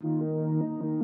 Música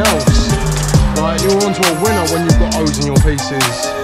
else. Like you're onto a winner when you've got O's in your pieces.